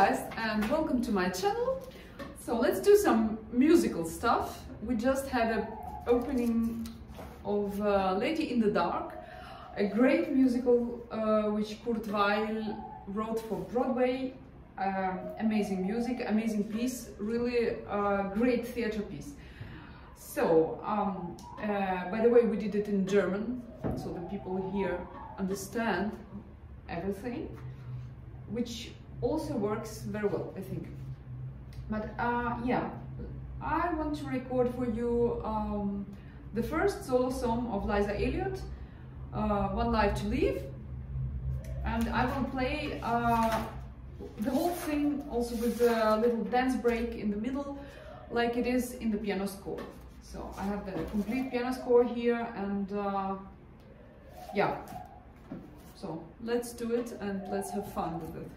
guys and welcome to my channel. So let's do some musical stuff. We just had a opening of uh, Lady in the Dark, a great musical uh, which Kurt Weill wrote for Broadway. Um, amazing music, amazing piece, really uh, great theater piece. So, um, uh, by the way, we did it in German, so the people here understand everything, which also works very well, I think. But uh, yeah, I want to record for you um, the first solo song of Liza Elliott, uh, One Life to Live, and I will play uh, the whole thing also with a little dance break in the middle, like it is in the piano score. So I have the complete piano score here and uh, yeah, so let's do it and let's have fun with it.